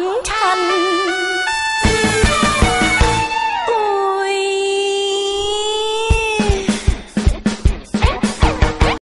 นฉัน